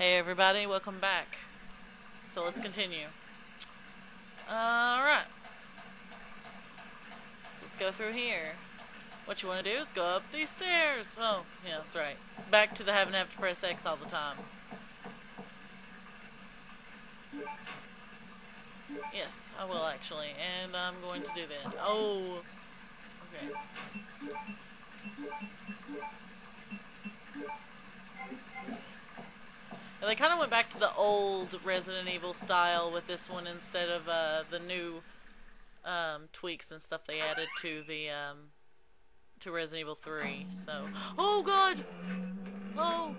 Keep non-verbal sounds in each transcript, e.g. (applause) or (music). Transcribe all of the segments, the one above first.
Hey everybody, welcome back. So let's continue. Alright. So let's go through here. What you want to do is go up these stairs. Oh, yeah, that's right. Back to the having to have to press X all the time. Yes, I will actually. And I'm going to do that. Oh. Okay. They kind of went back to the old Resident Evil style with this one instead of uh, the new um, tweaks and stuff they added to the um, to Resident Evil 3. So, oh god, oh.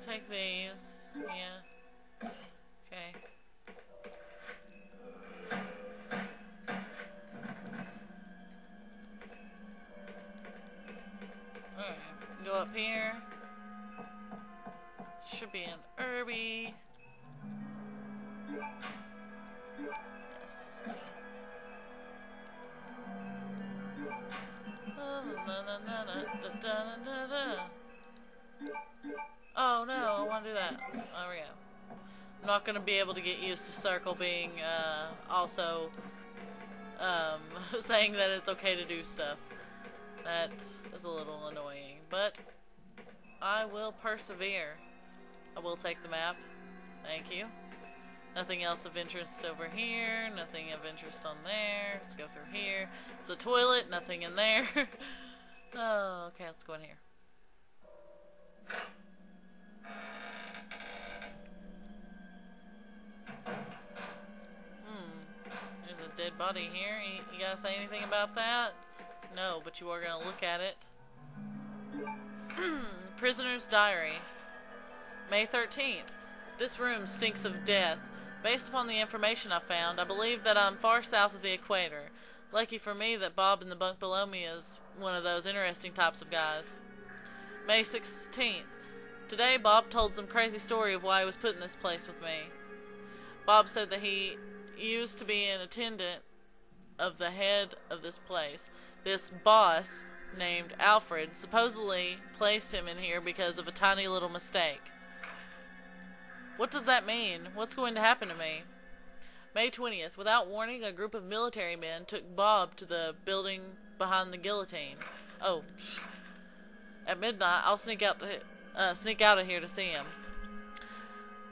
Take these. Yeah. There we go. I'm not going to be able to get used to Circle being uh, also um, (laughs) saying that it's okay to do stuff. That is a little annoying, but I will persevere. I will take the map. Thank you. Nothing else of interest over here. Nothing of interest on there. Let's go through here. It's a toilet. Nothing in there. (laughs) oh, okay. Let's go in here. Body here. You, you gotta say anything about that? No, but you are gonna look at it. (clears throat) Prisoner's Diary. May 13th. This room stinks of death. Based upon the information I found, I believe that I'm far south of the equator. Lucky for me that Bob in the bunk below me is one of those interesting types of guys. May 16th. Today, Bob told some crazy story of why he was put in this place with me. Bob said that he used to be an attendant of the head of this place. This boss, named Alfred, supposedly placed him in here because of a tiny little mistake. What does that mean? What's going to happen to me? May 20th. Without warning, a group of military men took Bob to the building behind the guillotine. Oh, at midnight, I'll sneak out the uh, sneak out of here to see him.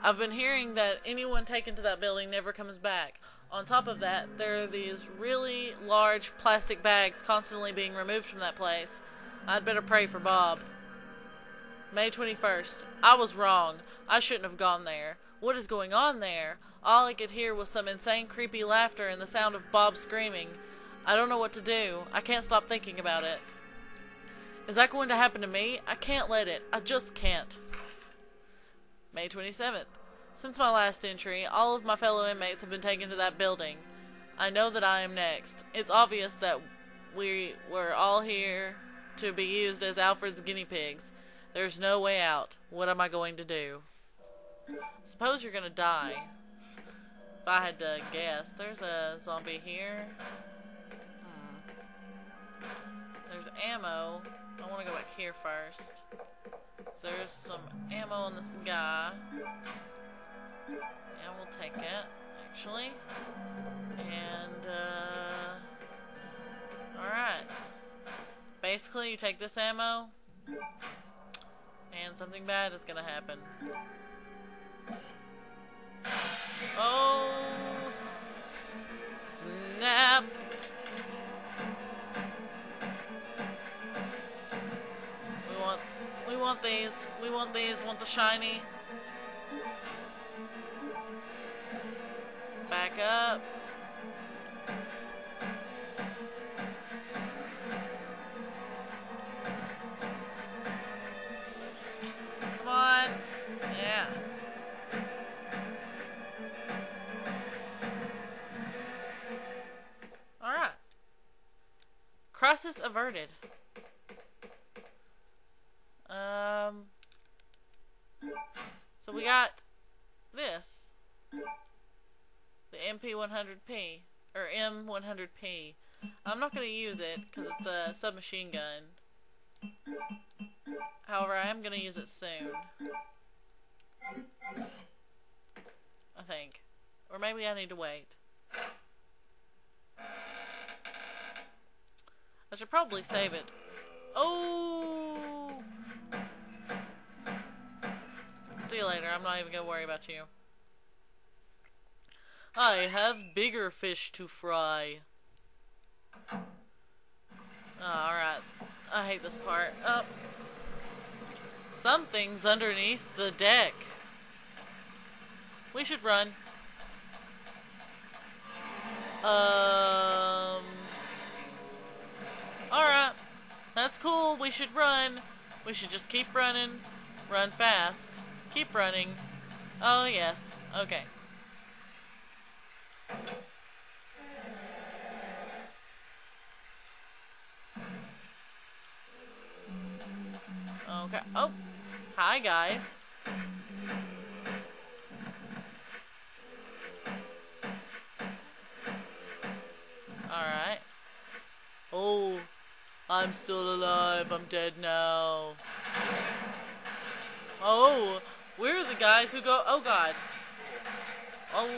I've been hearing that anyone taken to that building never comes back. On top of that, there are these really large plastic bags constantly being removed from that place. I'd better pray for Bob. May 21st. I was wrong. I shouldn't have gone there. What is going on there? All I could hear was some insane creepy laughter and the sound of Bob screaming. I don't know what to do. I can't stop thinking about it. Is that going to happen to me? I can't let it. I just can't. May 27th. Since my last entry, all of my fellow inmates have been taken to that building. I know that I am next. It's obvious that we were all here to be used as Alfred's guinea pigs. There's no way out. What am I going to do? Suppose you're gonna die. If I had to guess. There's a zombie here. Hmm. There's ammo. I want to go back here first. There's some ammo on this guy. And we'll take it, actually. And, uh... Alright. Basically, you take this ammo, and something bad is gonna happen. Oh, snap! We want... We want these. We want these. Want the shiny. back up. Come on. Yeah. Alright. crosses averted. Um... So we got this. The MP100P. Or M100P. I'm not going to use it because it's a submachine gun. However, I am going to use it soon. I think. Or maybe I need to wait. I should probably save it. Oh! See you later. I'm not even going to worry about you. I have bigger fish to fry. Oh, Alright. I hate this part. Oh. Something's underneath the deck. We should run. Um. Alright. That's cool. We should run. We should just keep running. Run fast. Keep running. Oh, yes. Okay. Okay. Oh. Hi, guys. Alright. Oh. I'm still alive. I'm dead now. Oh. We're the guys who go... Oh, God. Oh.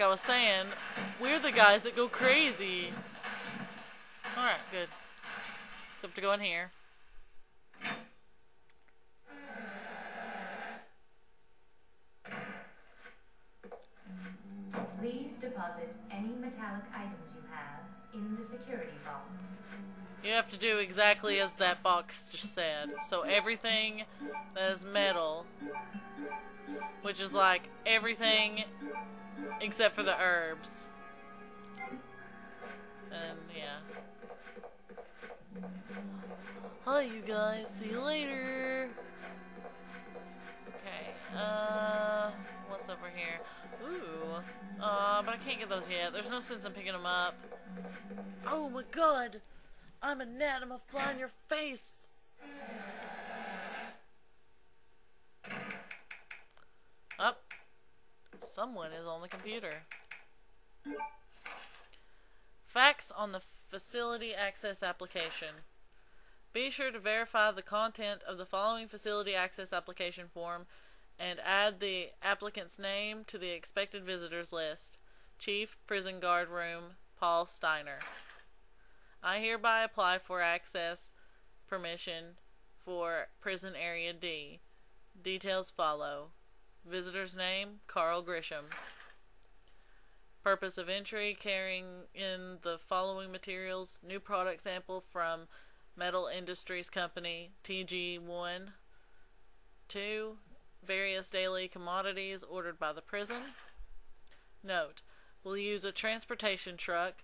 Like I was saying, we're the guys that go crazy. Alright, good. So have to go in here. Please deposit any metallic items you have in the security do exactly as that box just said. So everything that is metal, which is like everything except for the herbs. And yeah. Hi you guys, see you later. Okay, uh, what's over here? Ooh, uh, but I can't get those yet. There's no sense in picking them up. Oh my god! I'm a gnat, I'm gonna fly in your face! Up. Someone is on the computer. Facts on the facility access application. Be sure to verify the content of the following facility access application form and add the applicant's name to the expected visitors list. Chief Prison Guard Room, Paul Steiner. I hereby apply for access permission for Prison Area D. Details follow. Visitor's name, Carl Grisham. Purpose of entry, carrying in the following materials. New product sample from Metal Industries Company, TG1. 2. Various daily commodities ordered by the prison. Note, we'll use a transportation truck.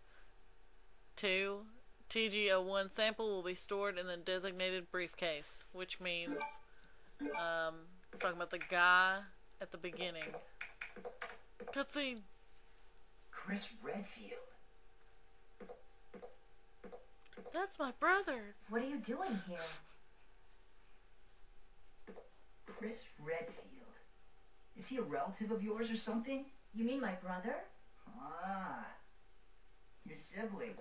2. TG01 sample will be stored in the designated briefcase, which means, um, talking about the guy at the beginning. Cutscene. Chris Redfield. That's my brother. What are you doing here? Chris Redfield. Is he a relative of yours or something? You mean my brother? Ah. Your siblings.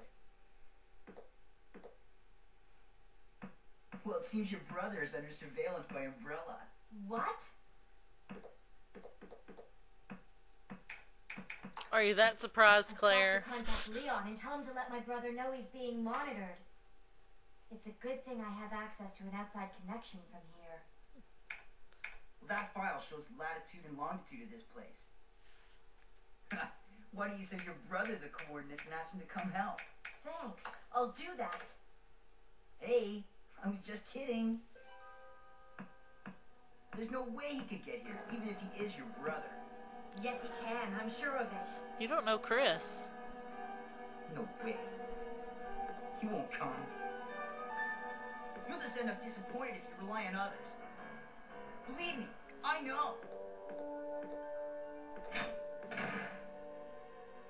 Well, it seems your brother is under surveillance by Umbrella. What? Are you that surprised, Claire? I've Claire? got to contact Leon and tell him to let my brother know he's being monitored. It's a good thing I have access to an outside connection from here. Well, that file shows latitude and longitude of this place. (laughs) Why don't you send your brother the coordinates and ask him to come help? Thanks. I'll do that. Hey, I was just kidding. There's no way he could get here, even if he is your brother. Yes, he can. I'm sure of it. You don't know Chris. No way. He won't come. You'll just end up disappointed if you rely on others. Believe me, I know.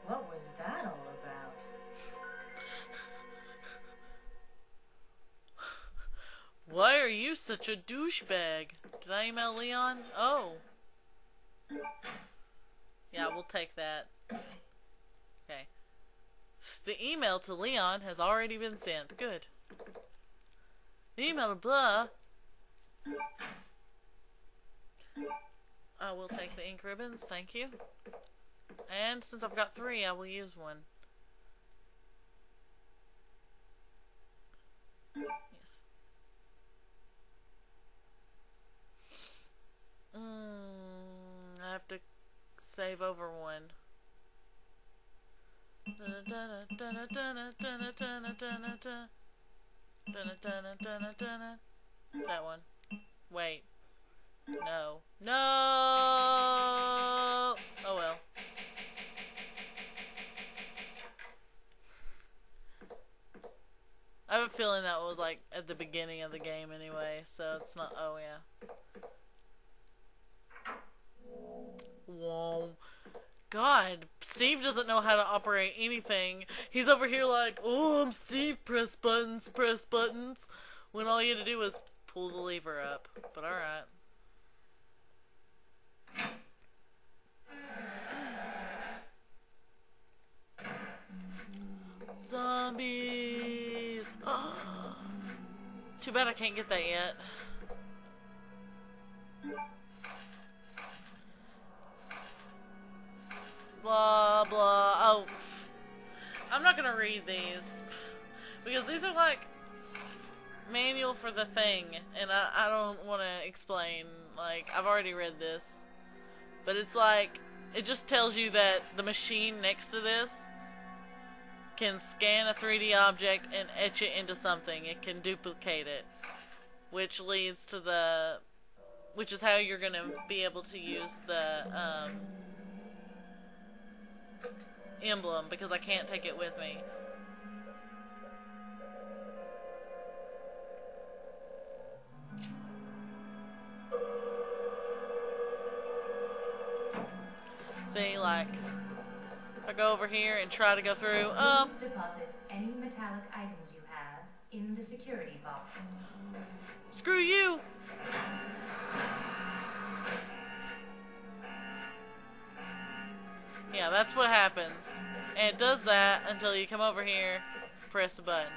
What was that all Why are you such a douchebag? Did I email Leon? Oh. Yeah, we'll take that. Okay. The email to Leon has already been sent. Good. The email to blah. I will take the ink ribbons, thank you. And since I've got three, I will use one. Yes. Mm, I have to save over one. That one. Wait. No. No! Oh well. I have a feeling that was like at the beginning of the game anyway, so it's not. Oh yeah. God, Steve doesn't know how to operate anything. He's over here like, oh, I'm Steve, press buttons, press buttons. When all you had to do was pull the lever up. But alright. Zombies! Oh. (gasps) Too bad I can't get that yet. Blah, blah. Oh. I'm not gonna read these. Because these are like manual for the thing. And I, I don't want to explain. Like, I've already read this. But it's like, it just tells you that the machine next to this can scan a 3D object and etch it into something. It can duplicate it. Which leads to the... Which is how you're going to be able to use the um, emblem, because I can't take it with me. See, like, if I go over here and try to go through, um, Please deposit any metallic items you have in the security box. screw you! Yeah, that's what happens. And it does that until you come over here, press a button.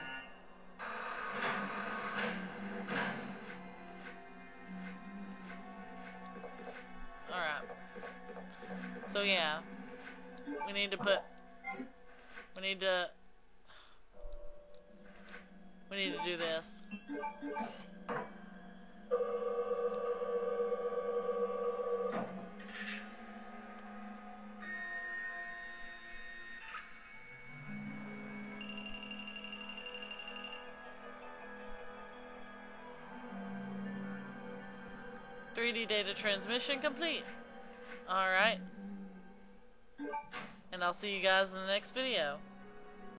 Alright. So yeah. We need to put... We need to... We need to do this. Three D data transmission complete. Alright. And I'll see you guys in the next video.